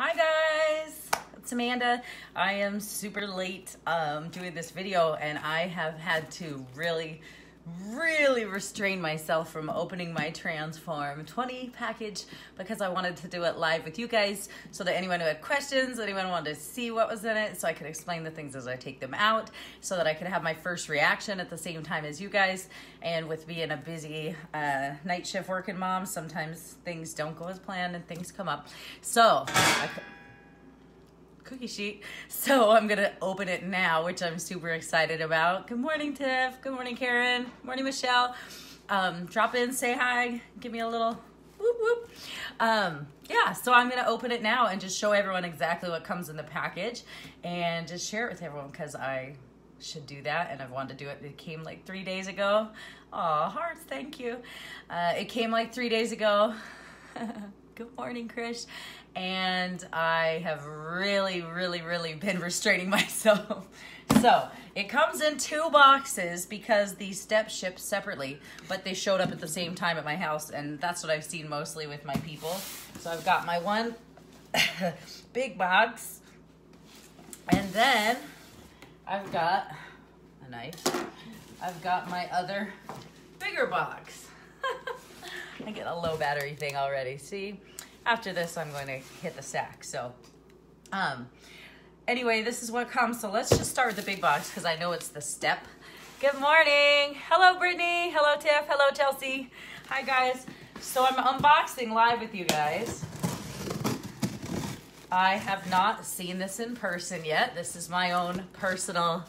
Hi guys, it's Amanda. I am super late um, doing this video and I have had to really, really restrain myself from opening my Transform 20 package because I wanted to do it live with you guys so that anyone who had questions, anyone wanted to see what was in it, so I could explain the things as I take them out, so that I could have my first reaction at the same time as you guys. And with being a busy uh, night shift working mom, sometimes things don't go as planned and things come up. So, I, cookie sheet. So I'm gonna open it now, which I'm super excited about. Good morning, Tiff. Good morning, Karen. Morning, Michelle. Um, drop in, say hi, give me a little whoop whoop. Um, yeah, so I'm gonna open it now and just show everyone exactly what comes in the package and just share it with everyone because I should do that and I've wanted to do it. It came like three days ago. Aw, hearts, thank you. Uh, it came like three days ago. Good morning, Krish. And I have really, really, really been restraining myself. So it comes in two boxes because these steps ship separately, but they showed up at the same time at my house, and that's what I've seen mostly with my people. So I've got my one big box, and then I've got a knife. I've got my other bigger box. I get a low battery thing already. See, after this, I'm going to hit the sack. So, um, anyway, this is what comes. So let's just start with the big box because I know it's the step. Good morning. Hello, Brittany. Hello, Tiff. Hello, Chelsea. Hi, guys. So I'm unboxing live with you guys. I have not seen this in person yet. This is my own personal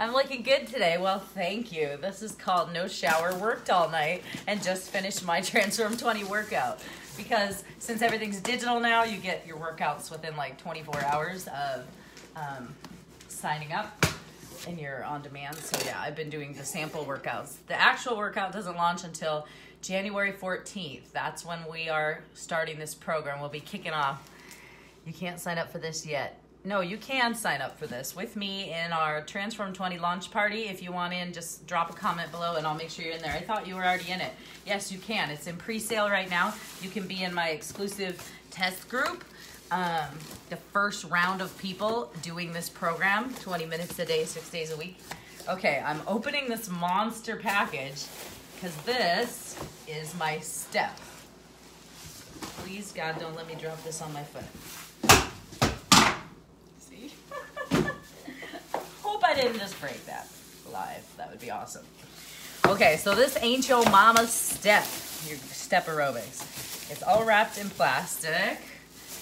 I'm looking good today. Well, thank you. This is called No Shower, worked all night, and just finished my Transform 20 workout. Because since everything's digital now, you get your workouts within like 24 hours of um, signing up and you're on demand. So, yeah, I've been doing the sample workouts. The actual workout doesn't launch until January 14th. That's when we are starting this program. We'll be kicking off. You can't sign up for this yet no, you can sign up for this with me in our Transform 20 launch party. If you want in, just drop a comment below and I'll make sure you're in there. I thought you were already in it. Yes, you can. It's in pre-sale right now. You can be in my exclusive test group. Um, the first round of people doing this program, 20 minutes a day, six days a week. Okay, I'm opening this monster package because this is my step. Please, God, don't let me drop this on my foot. I just break that live. That would be awesome. Okay, so this ain't your mama's step, your step aerobics. It's all wrapped in plastic.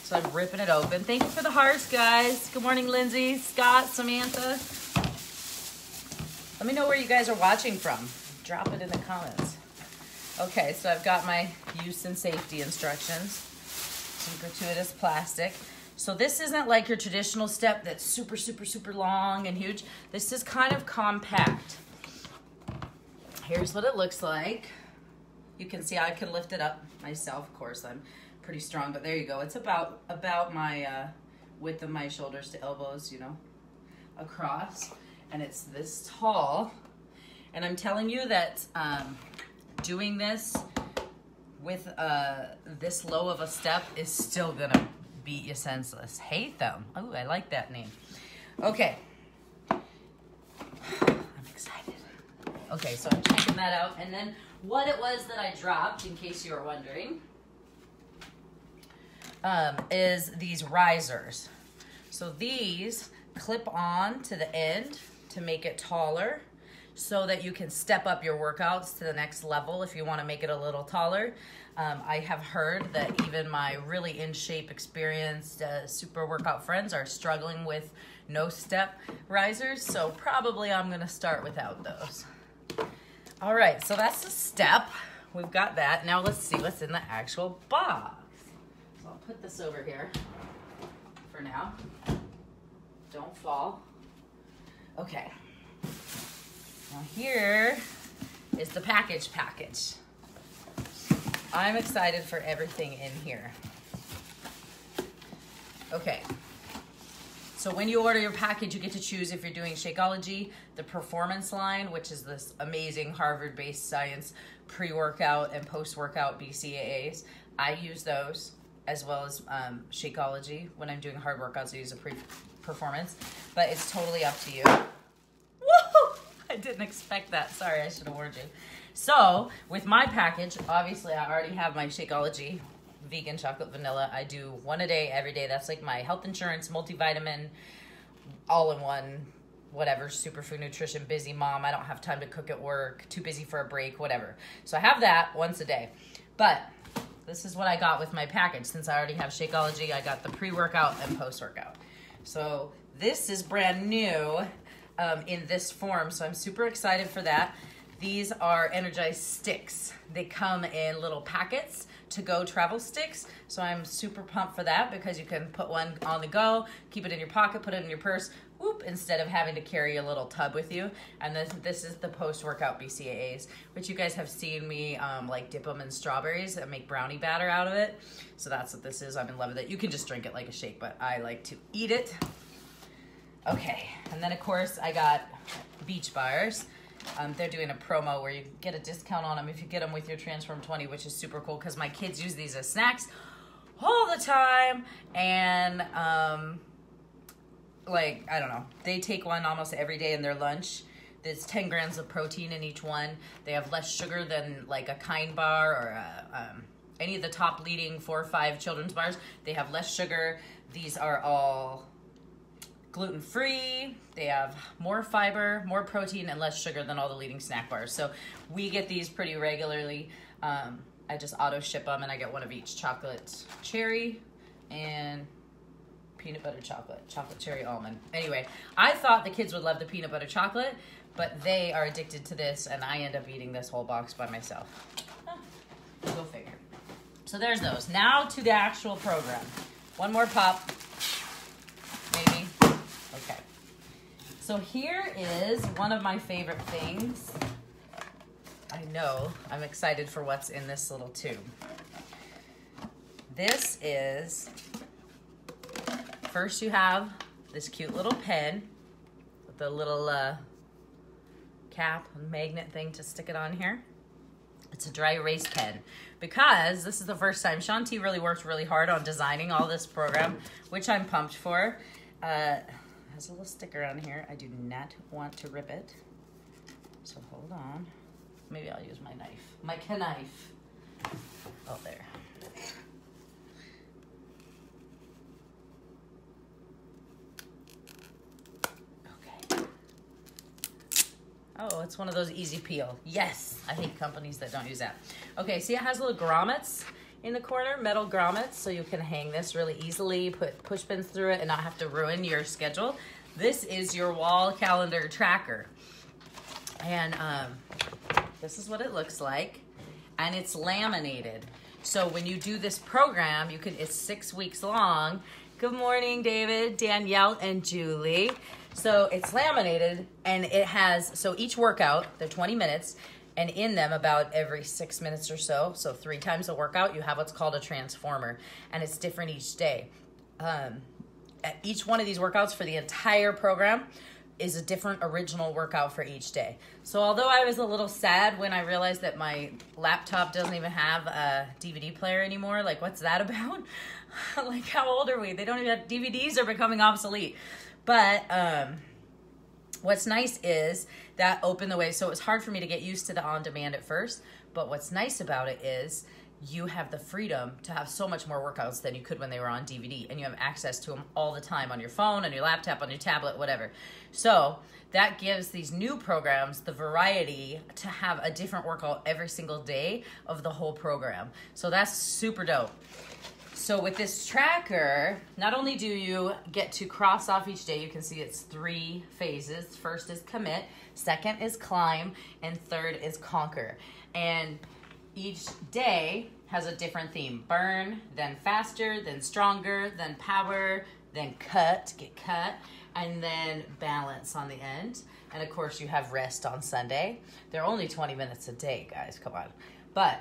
So I'm ripping it open. Thank you for the hearts, guys. Good morning, Lindsay, Scott, Samantha. Let me know where you guys are watching from. Drop it in the comments. Okay, so I've got my use and safety instructions. Some gratuitous plastic. So this isn't like your traditional step that's super, super, super long and huge. This is kind of compact. Here's what it looks like. You can see I can lift it up myself. Of course, I'm pretty strong, but there you go. It's about, about my uh, width of my shoulders to elbows, you know, across. And it's this tall. And I'm telling you that um, doing this with uh, this low of a step is still gonna beat you senseless. Hate them. Oh, I like that name. Okay. I'm excited. Okay, so I'm checking that out. And then what it was that I dropped, in case you were wondering, um, is these risers. So these clip on to the end to make it taller so that you can step up your workouts to the next level if you want to make it a little taller. Um, I have heard that even my really in shape, experienced uh, super workout friends are struggling with no step risers, so probably I'm going to start without those. All right, so that's the step. We've got that. Now let's see what's in the actual box. So I'll put this over here for now. Don't fall. Okay. Now here is the package package. I'm excited for everything in here. Okay. So when you order your package, you get to choose if you're doing Shakeology, the performance line, which is this amazing Harvard-based science pre-workout and post-workout BCAAs. I use those as well as um, Shakeology. When I'm doing hard workouts, I use a pre performance, but it's totally up to you. I didn't expect that. Sorry, I should have warned you. So, with my package, obviously, I already have my Shakeology vegan chocolate vanilla. I do one a day every day. That's like my health insurance, multivitamin, all in one, whatever, superfood nutrition, busy mom. I don't have time to cook at work, too busy for a break, whatever. So I have that once a day. But this is what I got with my package. Since I already have Shakeology, I got the pre workout and post workout. So this is brand new um, in this form. So I'm super excited for that. These are Energized sticks. They come in little packets to go travel sticks. So I'm super pumped for that because you can put one on the go, keep it in your pocket, put it in your purse, whoop, instead of having to carry a little tub with you. And this, this is the post-workout BCAAs, which you guys have seen me um, like dip them in strawberries and make brownie batter out of it. So that's what this is. I'm in love with it. You can just drink it like a shake, but I like to eat it. Okay, and then of course I got beach bars. Um, they're doing a promo where you get a discount on them if you get them with your Transform 20, which is super cool because my kids use these as snacks all the time. And, um, like, I don't know, they take one almost every day in their lunch. There's 10 grams of protein in each one. They have less sugar than like a Kind bar or a, um, any of the top leading four or five children's bars. They have less sugar. These are all gluten free. They have more fiber, more protein, and less sugar than all the leading snack bars. So we get these pretty regularly. Um, I just auto ship them, and I get one of each chocolate cherry and peanut butter chocolate, chocolate cherry almond. Anyway, I thought the kids would love the peanut butter chocolate, but they are addicted to this, and I end up eating this whole box by myself. Go figure. So there's those. Now to the actual program. One more pop. So here is one of my favorite things. I know, I'm excited for what's in this little tube. This is, first you have this cute little pen with a little uh, cap magnet thing to stick it on here. It's a dry erase pen because this is the first time Shaun T really worked really hard on designing all this program, which I'm pumped for. Uh, has a little sticker on here. I do not want to rip it. So hold on. Maybe I'll use my knife. My knife. Oh, there. Okay. Oh, it's one of those easy peel. Yes, I hate companies that don't use that. Okay, see it has little grommets in the corner, metal grommets, so you can hang this really easily, put push pins through it and not have to ruin your schedule. This is your wall calendar tracker. And um, this is what it looks like. And it's laminated. So when you do this program, you can, it's six weeks long. Good morning, David, Danielle, and Julie. So it's laminated and it has, so each workout, they're 20 minutes, and in them about every six minutes or so so three times a workout you have what's called a transformer and it's different each day um, each one of these workouts for the entire program is a different original workout for each day. So although I was a little sad when I realized that my laptop doesn't even have a DVD player anymore, like what's that about? like how old are we? They don't even have DVDs are becoming obsolete. But um what's nice is that opened the way so it was hard for me to get used to the on demand at first, but what's nice about it is you have the freedom to have so much more workouts than you could when they were on DVD and you have access to them all the time on your phone, on your laptop, on your tablet, whatever. So that gives these new programs the variety to have a different workout every single day of the whole program. So that's super dope. So with this tracker, not only do you get to cross off each day, you can see it's three phases. First is commit, second is climb, and third is conquer. And each day has a different theme burn, then faster, then stronger, then power, then cut, get cut, and then balance on the end. And of course, you have rest on Sunday. They're only 20 minutes a day, guys, come on. But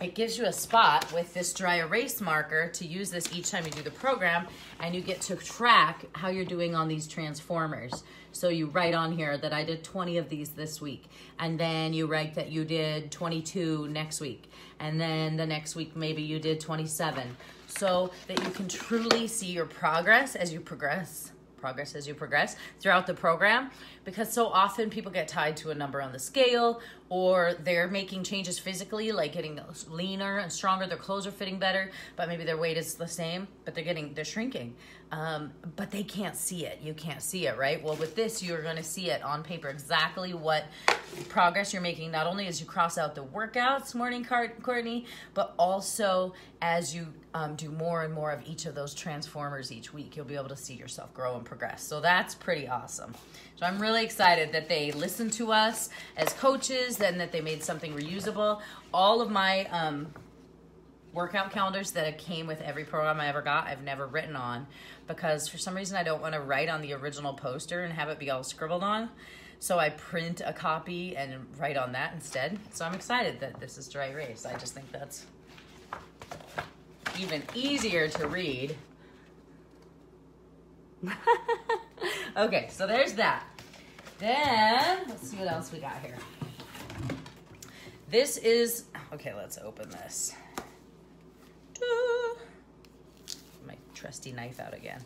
it gives you a spot with this dry erase marker to use this each time you do the program and you get to track how you're doing on these transformers. So you write on here that I did 20 of these this week and then you write that you did 22 next week and then the next week maybe you did 27 so that you can truly see your progress as you progress progress as you progress throughout the program because so often people get tied to a number on the scale or they're making changes physically like getting leaner and stronger their clothes are fitting better but maybe their weight is the same but they're getting they're shrinking. Um, but they can't see it. You can't see it right? Well with this you're going to see it on paper exactly what progress you're making. Not only as you cross out the workouts morning courtney but also as you um, do more and more of each of those transformers each week you'll be able to see yourself grow and progress so that's pretty awesome so i'm really excited that they listened to us as coaches and that they made something reusable all of my um, workout calendars that came with every program I ever got, I've never written on because for some reason I don't want to write on the original poster and have it be all scribbled on. So I print a copy and write on that instead. So I'm excited that this is dry erase. I just think that's even easier to read. okay, so there's that. Then, let's see what else we got here. This is, okay, let's open this. My trusty knife out again.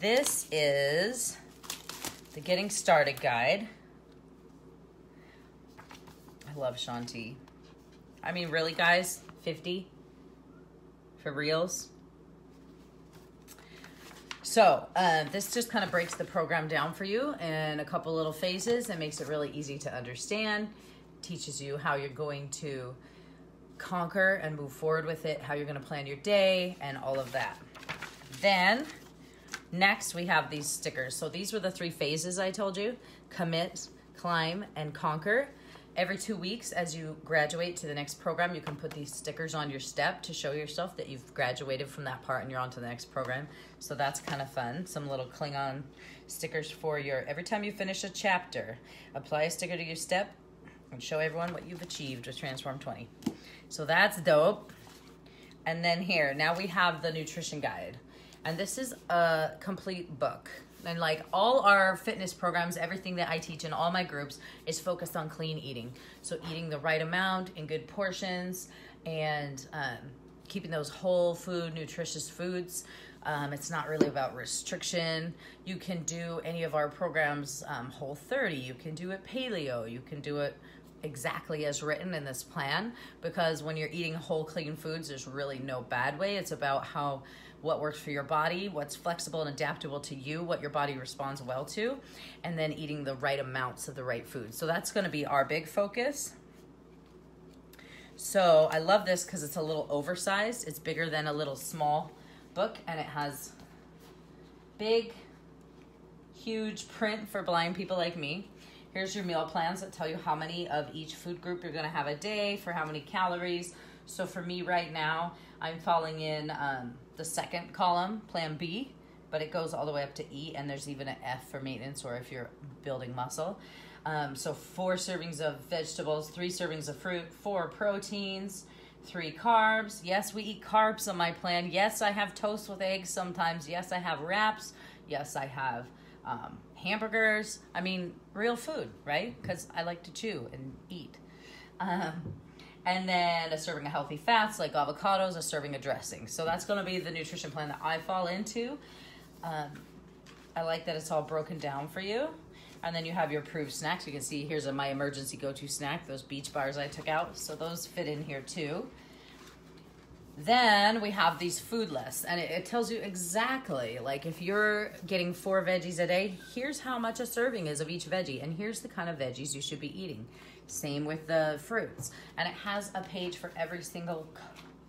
This is the Getting Started Guide. I love Shaun T. I mean, really, guys? 50 for reals? So uh, this just kind of breaks the program down for you in a couple little phases and makes it really easy to understand. Teaches you how you're going to conquer and move forward with it, how you're going to plan your day, and all of that. Then Next, we have these stickers. So these were the three phases I told you, commit, climb, and conquer. Every two weeks, as you graduate to the next program, you can put these stickers on your step to show yourself that you've graduated from that part and you're on to the next program. So that's kind of fun. Some little Klingon stickers for your, every time you finish a chapter, apply a sticker to your step and show everyone what you've achieved with Transform 20. So that's dope. And then here, now we have the nutrition guide. And this is a complete book. And like all our fitness programs, everything that I teach in all my groups is focused on clean eating. So eating the right amount in good portions and um, keeping those whole food, nutritious foods. Um, it's not really about restriction. You can do any of our programs um, whole 30. You can do it paleo. You can do it exactly as written in this plan because when you're eating whole clean foods, there's really no bad way. It's about how what works for your body, what's flexible and adaptable to you, what your body responds well to, and then eating the right amounts of the right food. So that's going to be our big focus. So I love this because it's a little oversized. It's bigger than a little small book and it has big, huge print for blind people like me. Here's your meal plans that tell you how many of each food group you're gonna have a day, for how many calories. So for me right now, I'm falling in um, the second column, plan B, but it goes all the way up to E, and there's even an F for maintenance or if you're building muscle. Um, so four servings of vegetables, three servings of fruit, four proteins, three carbs. Yes, we eat carbs on my plan. Yes, I have toast with eggs sometimes. Yes, I have wraps. Yes, I have um, hamburgers. I mean, real food, right? Because I like to chew and eat. Um, and then a serving of healthy fats like avocados, a serving of dressing. So that's going to be the nutrition plan that I fall into. Um, I like that it's all broken down for you. And then you have your approved snacks. You can see here's a, my emergency go-to snack, those beach bars I took out. So those fit in here too. Then we have these food lists, and it, it, tells you exactly like if you're getting four veggies a day, here's how much a serving is of each veggie, and here's the kind of veggies you should be eating. Same with the fruits. And it has a page for every single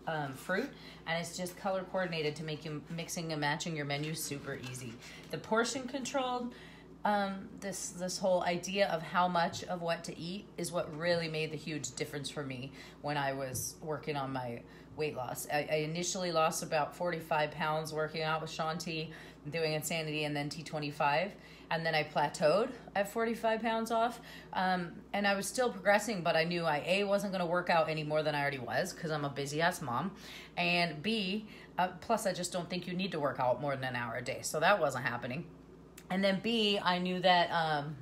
um, fruit and it's just color coordinated to make you mixing and matching your menu super easy. The portion controlled um, this this whole idea of how much of what to eat is what really made the huge difference for me when I was working on my weight loss. I, I initially lost about 45 pounds working out with Shaun T, doing Insanity and then T25. And then I plateaued at 45 pounds off. Um, and I was still progressing, but I knew I A, wasn't going to work out any more than I already was because I'm a busy ass mom. And B, uh, plus I just don't think you need to work out more than an hour a day. So that wasn't happening. And then B, I knew that. Um,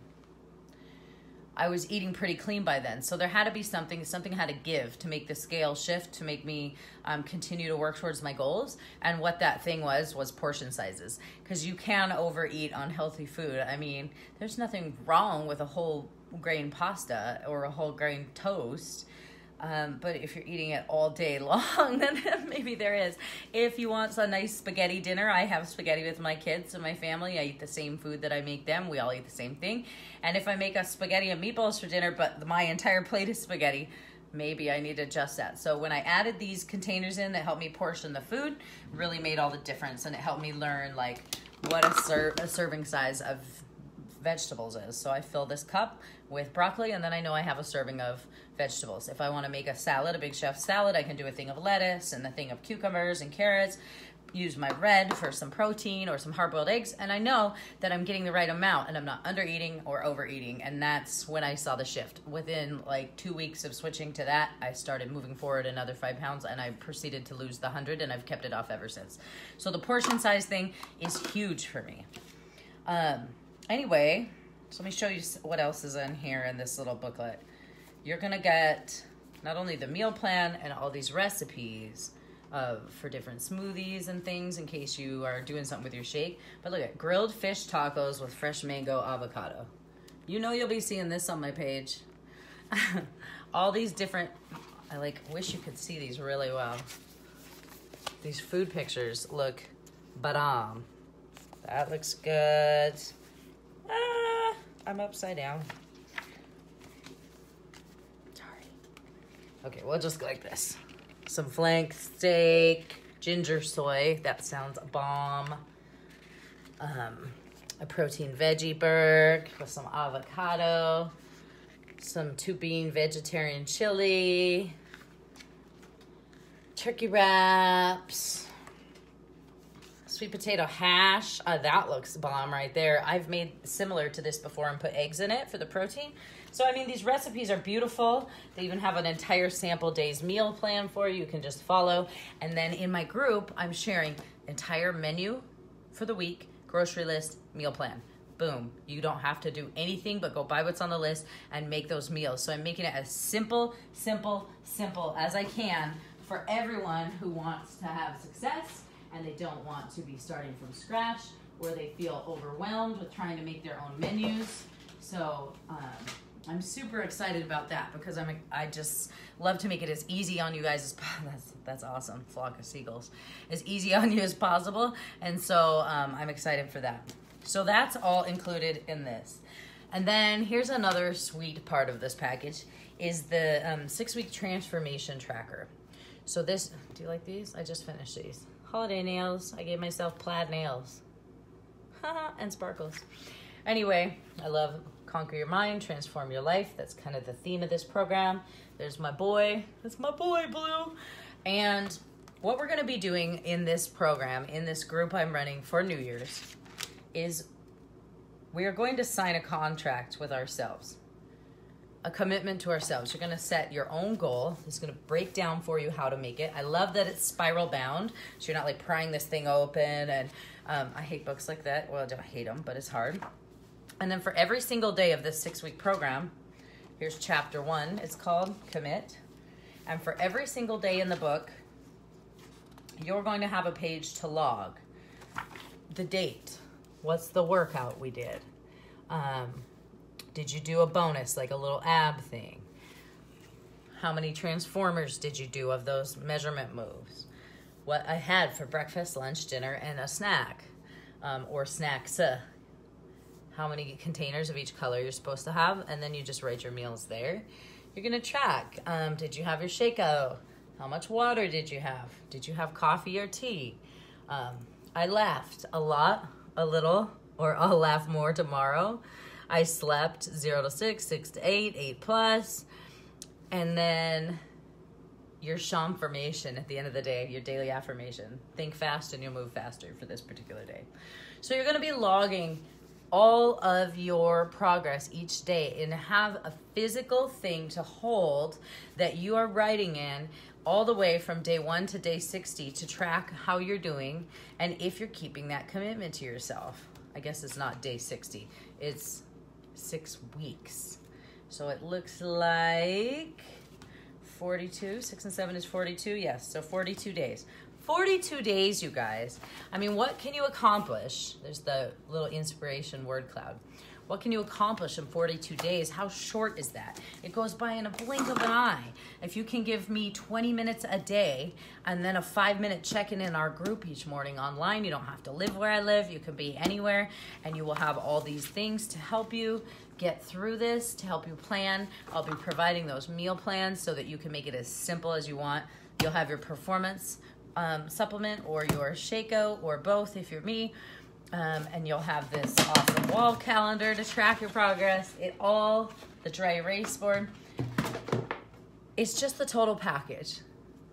I was eating pretty clean by then. So there had to be something, something had to give to make the scale shift, to make me um, continue to work towards my goals. And what that thing was, was portion sizes. Because you can overeat on healthy food. I mean, there's nothing wrong with a whole grain pasta or a whole grain toast. Um, but if you're eating it all day long, then maybe there is. If you want a nice spaghetti dinner, I have spaghetti with my kids and my family. I eat the same food that I make them. We all eat the same thing. And if I make a spaghetti and meatballs for dinner, but my entire plate is spaghetti, maybe I need to adjust that. So when I added these containers in that helped me portion the food, really made all the difference. And it helped me learn like what a, ser- a serving size of vegetables is. So I fill this cup with broccoli and then I know I have a serving of vegetables. If I want to make a salad, a big chef salad, I can do a thing of lettuce and a thing of cucumbers and carrots. Use my red for some protein or some hard boiled eggs, and I know that I'm getting the right amount and I'm not under eating or overeating. And that's when I saw the shift. Within like two weeks of switching to that, I started moving forward another five pounds and I proceeded to lose the hundred, and I've kept it off ever since. So the portion size thing is huge for me. Um, anyway, so let me show you what else is in here in this little booklet you're gonna get not only the meal plan and all these recipes for different smoothies and things in case you are doing something with your shake. But look at grilled fish tacos with fresh mango avocado. You know you'll be seeing this on my page. all these different I like wish you could see these really well. These food pictures look badam. That looks good. I'm upside down. Okay, we'll just go like this. Some flank steak, ginger soy. That sounds a bomb. Um, a protein veggie burger with some avocado, some two bean vegetarian chili, turkey wraps, sweet potato hash. Uh, that looks bomb right there. I've made similar to this before and put eggs in it for the protein. So, I mean, these recipes are beautiful. They even have an entire sample days meal plan for you. You can just follow. And then in my group, I'm sharing entire menu for the week, grocery list, meal plan. Boom. You don't have to do anything but go buy what's on the list and make those meals. So I'm making it as simple, simple, simple as I can for everyone who wants to have success and they don't want to be starting from scratch or they feel overwhelmed with trying to make their own menus. So, um, I'm super excited about that because I'm I just love to make it as easy on you guys as that's that's awesome flock of seagulls as easy on you as possible and so um, I'm excited for that. So that's all included in this. And then here's another sweet part of this package is the um, six week transformation tracker. So this do you like these? I just finished these holiday nails I gave myself plaid nails and sparkles anyway I love Conquer Your Mind, Transform Your Life. That's kind of the theme of this program. There's my boy. That's my boy, Blue. And what we're going to be doing in this program, in this group I'm running for New Year's, is we are going to sign a contract with ourselves, a commitment to ourselves. You're to set your own goal. It's to break down for you how to make it. I love that it's spiral bound, so you're not like prying this thing open. And um, I hate books like that. Well, I don't hate them, but it's hard. And then for every single day of this six week program, here's chapter one. It's called Commit. And for every single day in the book, you're going to have a page to log the date. What's the workout we did? Um, did you do a bonus, like a little ab thing? How many transformers did you do of those measurement moves? What I had for breakfast, lunch, dinner, and a snack, um, or snacks. Uh, how many containers of each color you're supposed to have, and then you just write your meals there. You're gonna track. Um, did you have your Shakeout? How much water did you have? Did you have coffee or tea? Um, I laughed a lot, a little, or I'll laugh more tomorrow. I slept zero to six, six to eight, eight plus, and then your affirmation at the end of the day, your daily affirmation. Think fast and you'll move faster for this particular day. So you're going to be logging all of your progress each day and have a physical thing to hold that you are writing in all the way from day one to day 60 to track how you're doing and if you're keeping that commitment to yourself. I guess it's not day 60, it's six weeks. So it looks like 42, six and seven is 42. Yes, so 42 days. 42 days, you guys. I mean, what can you accomplish? There's the little inspiration word cloud. What can you accomplish in 42 days? How short is that? It goes by in a blink of an eye. If you can give me 20 minutes a day and then a five minute check in in our group each morning online, you don't have to live where I live. You can be anywhere and you will have all these things to help you get through this, to help you plan. I'll be providing those meal plans so that you can make it as simple as you want. You'll have your performance um, supplement or your Shaco or both if you're me. Um, and you'll have this awesome wall calendar to track your progress. It all, the dry erase board. It's just the total package.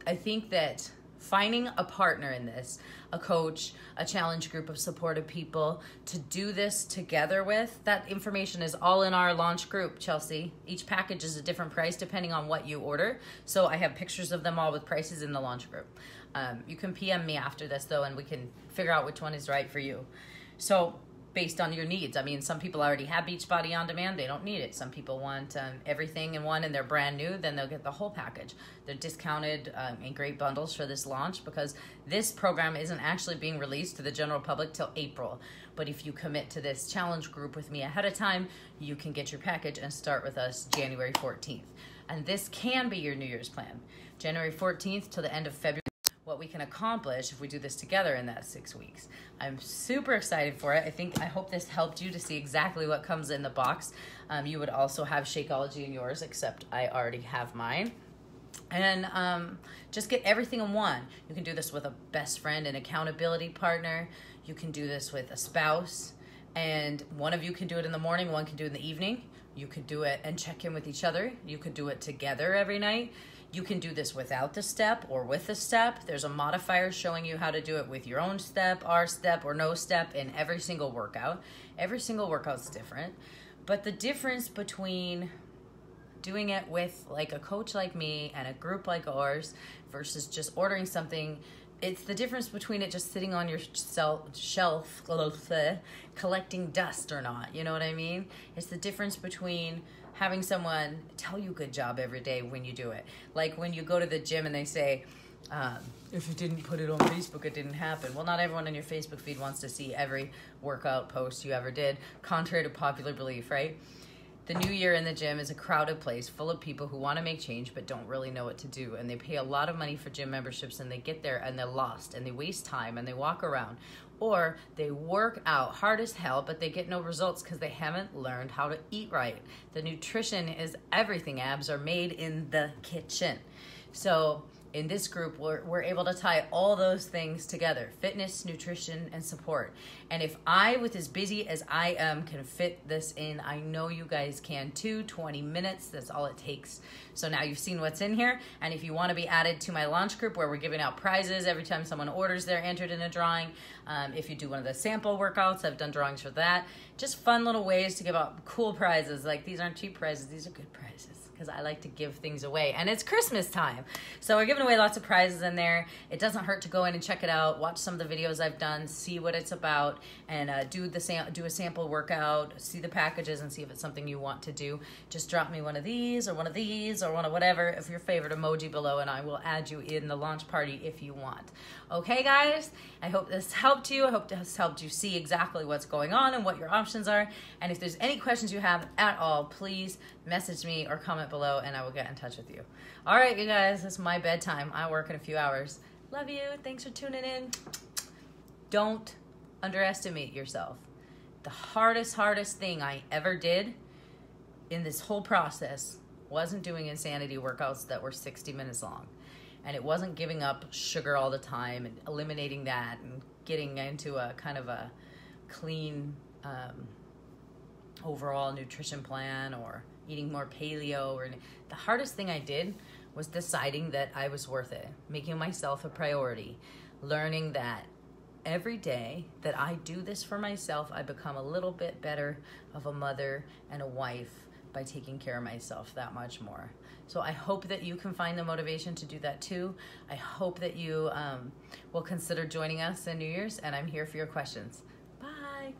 I think that finding a partner in this, a coach, a challenge group of supportive people to do this together with, that information is all in our launch group, Chelsea. Each package is a different price depending on what you order. So I have pictures of them all with prices in the launch group. Um, you can PM me after this though, and we can figure out which one is right for you. So based on your needs. I mean, some people already have Beachbody on demand; they don't need it. Some people want um, everything in one, and they're brand new. Then they'll get the whole package. They're discounted um, in great bundles for this launch because this program isn't actually being released to the general public till April. But if you commit to this challenge group with me ahead of time, you can get your package and start with us January 14th. And this can be your New Year's plan. January 14th till the end of February what we can accomplish if we do this together in that six weeks. I'm super excited for it. I think, I hope this helped you to see exactly what comes in the box. Um, you would also have Shakeology in yours, except I already have mine. And um, just get everything in one. You can do this with a best friend and accountability partner. You can do this with a spouse. And one of you can do it in the morning, one can do it in the evening. You could do it and check in with each other. You could do it together every night. You can do this without the step or with the step. There's a modifier showing you how to do it with your own step, our step, or no step in every single workout. Every single workout's different. But the difference between doing it with like a coach like me and a group like ours versus just ordering something it's the difference between it just sitting on your shelf eh, collecting dust or not you know what i mean it's the difference between having someone tell you good job every day when you do it. Like when you go to the gym and they say, um, if you didn't put it on Facebook, it didn't happen. Well, not everyone in your Facebook feed wants to see every workout post you ever did, contrary to popular belief, right? The new year in the gym is a crowded place full of people who want to make change but don't really know what to do. And they pay a lot of money for gym memberships and they get there and they're lost and they waste time and they walk around or they work out hard as hell, but they get no results because they haven't learned how to eat right. The nutrition is everything. Abs are made in the kitchen. So in this group, we're, we're able to tie all those things together fitness, nutrition, and support. And if I, with as busy as I am, can fit this in, I know you guys can too. 20 minutes, that's all it takes. So now you've seen what's in here. And if you want to be added to my launch group where we're giving out prizes every time someone orders, they're entered in a drawing. Um, if you do one of the sample workouts, I've done drawings for that. Just fun little ways to give out cool prizes. Like these aren't cheap prizes, these are good prizes because I like to give things away. And it's Christmas time. So we're giving away lots of prizes in there. It doesn't hurt to go in and check it out, watch some of the videos I've done, see what it's about, and uh, do the sam- do a sample workout, see the packages, and see if it's something you want to do. Just drop me one of these or one of these or one of whatever if your favorite emoji below, and I will add you in the launch party if you want. Okay, guys? I hope this helped you. I hope this helped you see exactly what's going on and what your options are. And if there's any questions you have at all, please message me or comment below and I will get in touch with you. All right, you guys, it's my bedtime. I work in a few hours. Love you. Thanks for tuning in. Don't underestimate yourself. The hardest, hardest thing I ever did in this whole process wasn't doing insanity workouts that were 60 minutes long and it wasn't giving up sugar all the time and eliminating that and getting into a kind of a clean um, overall nutrition plan or eating more paleo or the hardest thing I did was deciding that I was worth it, making myself a priority, learning that every day that I do this for myself, I become a little bit better of a mother and a wife by taking care of myself that much more. So I hope that you can find the motivation to do that too. I hope that you um, will consider joining us in New Year's, and I'm here for your questions. Bye.